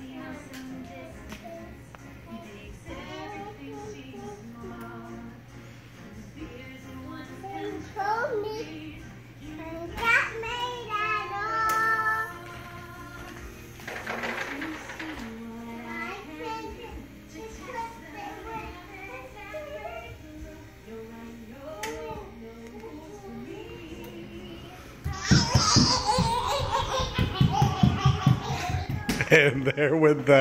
Yeah. and there with that.